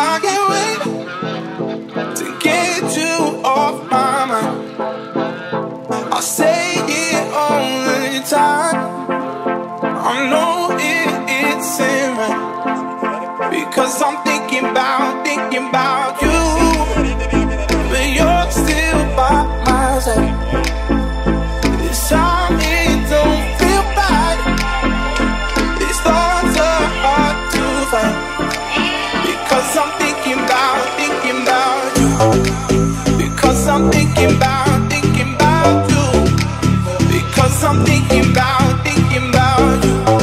I can't wait to get you off my mind. I say it the time. I know it, it's right because I'm thinking about, thinking about you. Thinking about, thinking about you.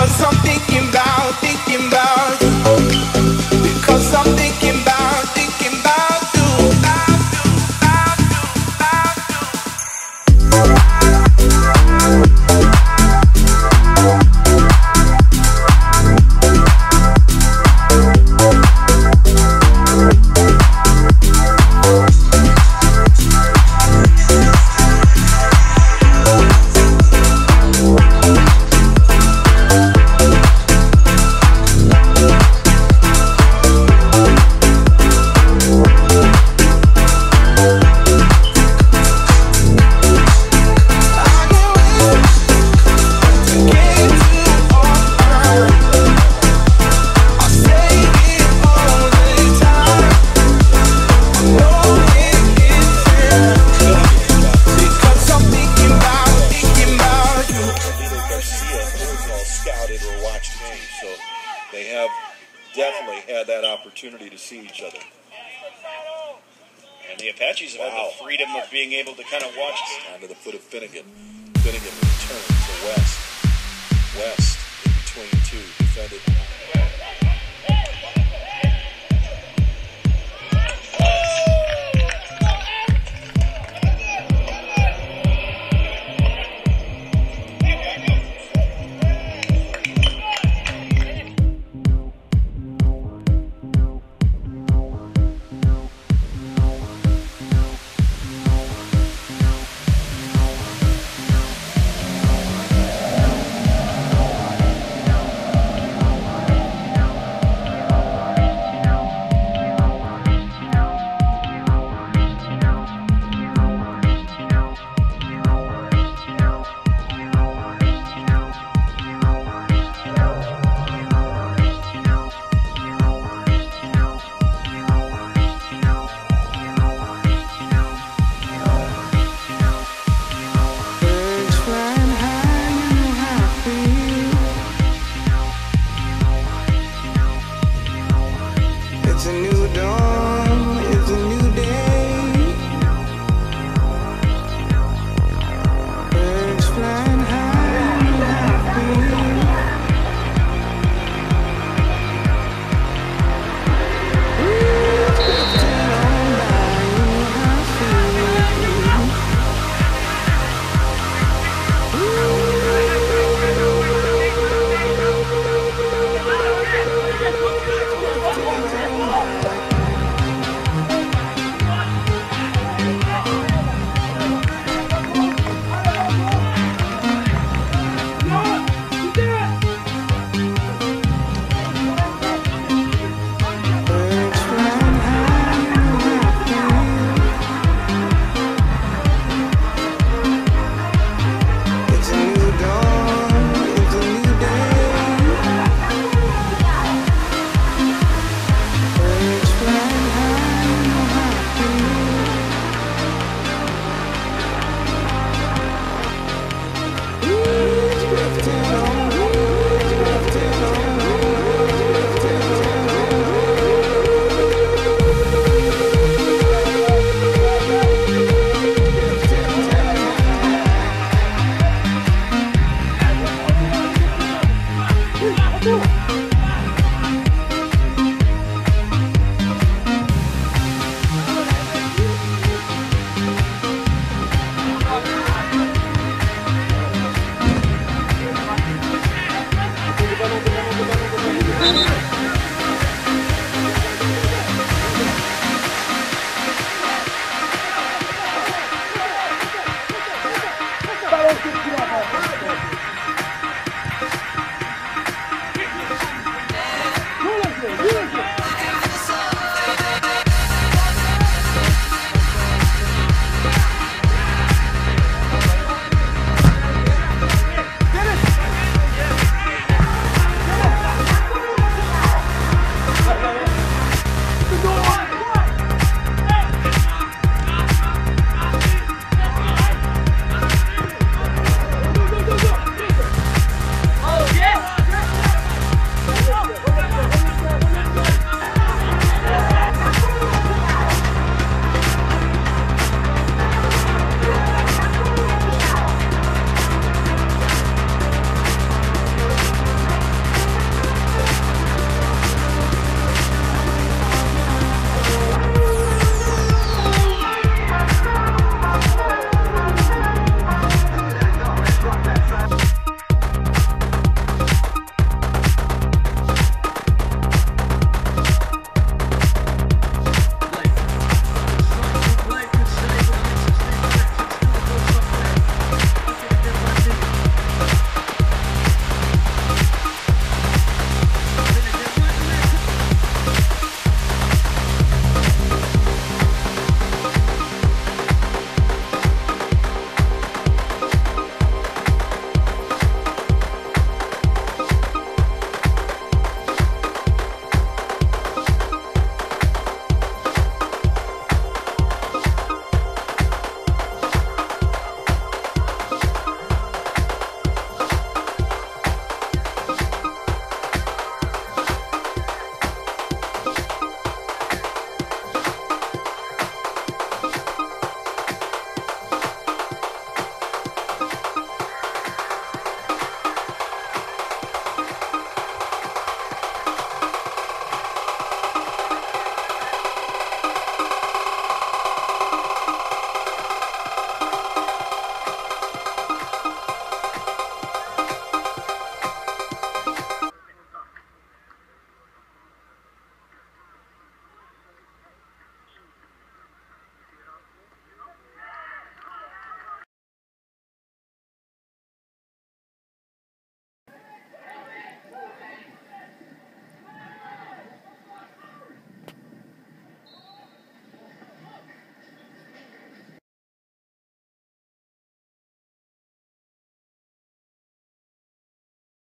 I'm thinking about, thinking definitely had that opportunity to see each other. And the Apaches have had the freedom of being able to kind of watch. Onto the foot of Finnegan. Finnegan returns to. West